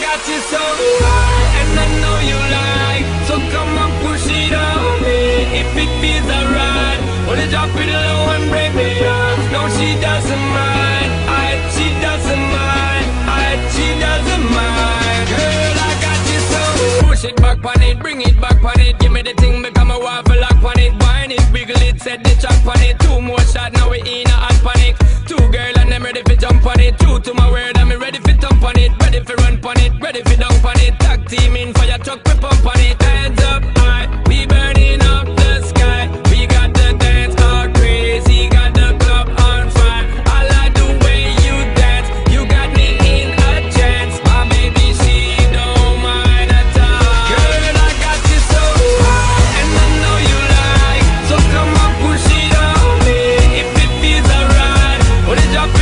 got you so high, and I know you like. So come on, push it on me if it feels alright. Wanna drop it low and break me off. No, she doesn't mind. I, she doesn't mind. I, she doesn't mind. Girl, I got you so. Push it back on it, bring it back on it. Give me the thing, become a waffle lock on it. Wine it, wiggle it, set the chop on it. Two more shots, now we in a hot panic. Two girl and I'm ready for jump on it. True to my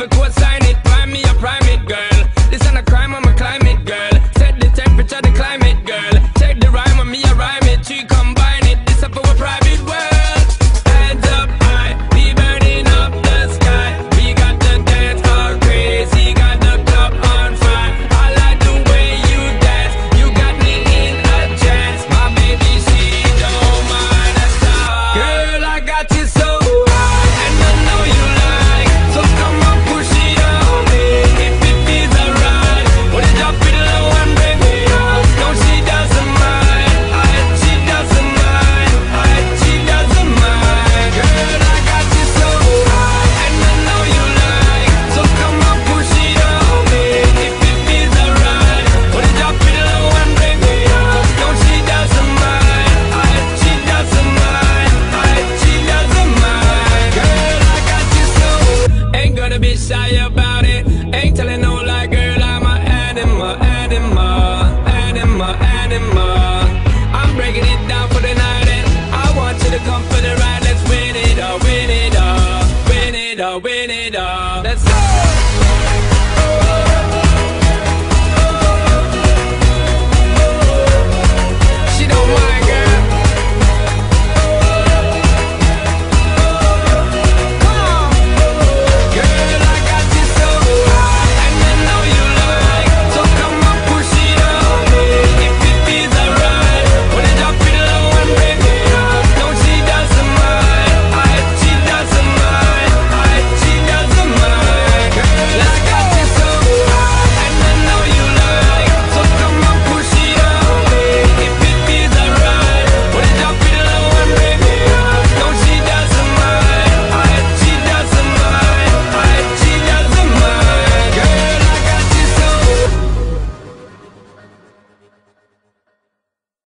Africa come for the ride, let's win it all, win it all, win it all, win it all.